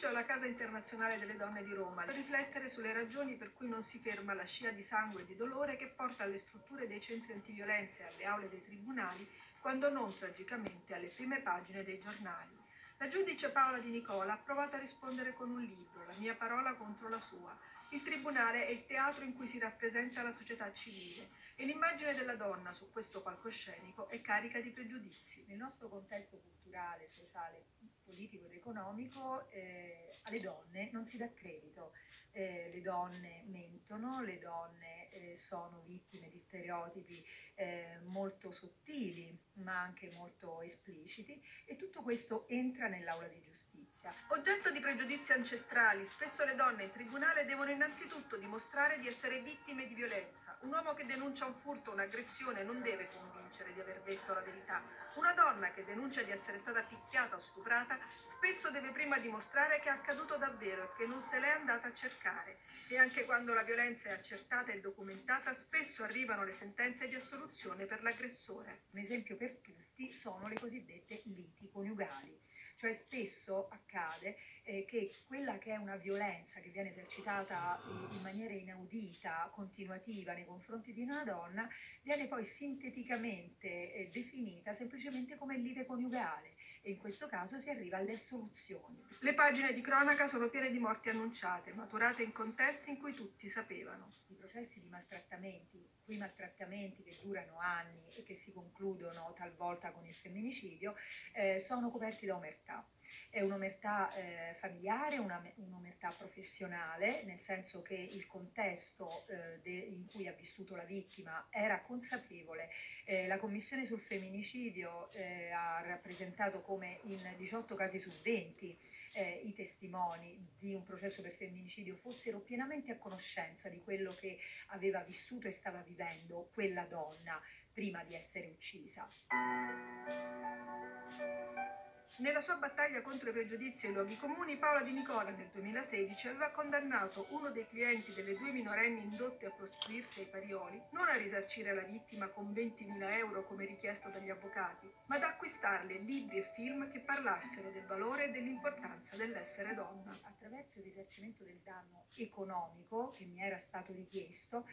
pomeriggio alla Casa Internazionale delle Donne di Roma per riflettere sulle ragioni per cui non si ferma la scia di sangue e di dolore che porta alle strutture dei centri antiviolenza e alle aule dei tribunali, quando non tragicamente alle prime pagine dei giornali. La giudice Paola Di Nicola ha provato a rispondere con un libro, La mia parola contro la sua. Il tribunale è il teatro in cui si rappresenta la società civile e l'immagine della donna su questo palcoscenico è carica di pregiudizi. Nel nostro contesto culturale, sociale, politico ed economico eh, alle donne non si dà credito. Eh, le donne mentono, le donne eh, sono vittime di stereotipi eh, molto sottili ma anche molto espliciti e tutto questo entra nell'aula di giustizia. Oggetto di pregiudizi ancestrali, spesso le donne in tribunale devono innanzitutto dimostrare di essere vittime di violenza. Un uomo che denuncia un furto un'aggressione non deve convincere di aver detto la verità. Una donna che denuncia di essere stata picchiata o stuprata spesso deve prima dimostrare che è accaduto davvero e che non se l'è andata a cercare. E anche quando la violenza è accertata e documentata, spesso arrivano le sentenze di assoluzione per l'aggressore. Un esempio per tutti sono le cosiddette liti coniugali. Cioè spesso accade eh, che quella che è una violenza che viene esercitata eh, in maniera inaudita, continuativa nei confronti di una donna, viene poi sinteticamente eh, definita semplicemente come lite coniugale e in questo caso si arriva alle assoluzioni. Le pagine di cronaca sono piene di morti annunciate, maturate in contesti in cui tutti sapevano. I processi di maltrattamenti, quei maltrattamenti che durano anni e che si concludono talvolta con il femminicidio, eh, sono coperti da omertà. È un'omertà eh, familiare, una, un'omertà professionale, nel senso che il contesto eh, de, in cui ha vissuto la vittima era consapevole. Eh, la Commissione sul femminicidio eh, ha rappresentato come in 18 casi su 20 eh, i testimoni di un processo per femminicidio fossero pienamente a conoscenza di quello che aveva vissuto e stava vivendo quella donna prima di essere uccisa. Nella sua battaglia contro i pregiudizi e i luoghi comuni, Paola Di Nicola nel 2016 aveva condannato uno dei clienti delle due minorenni indotte a prostituirsi ai parioli non a risarcire la vittima con 20.000 euro come richiesto dagli avvocati, ma ad acquistarle libri e film che parlassero del valore e dell'importanza dell'essere donna. Attraverso il risarcimento del danno economico che mi era stato richiesto,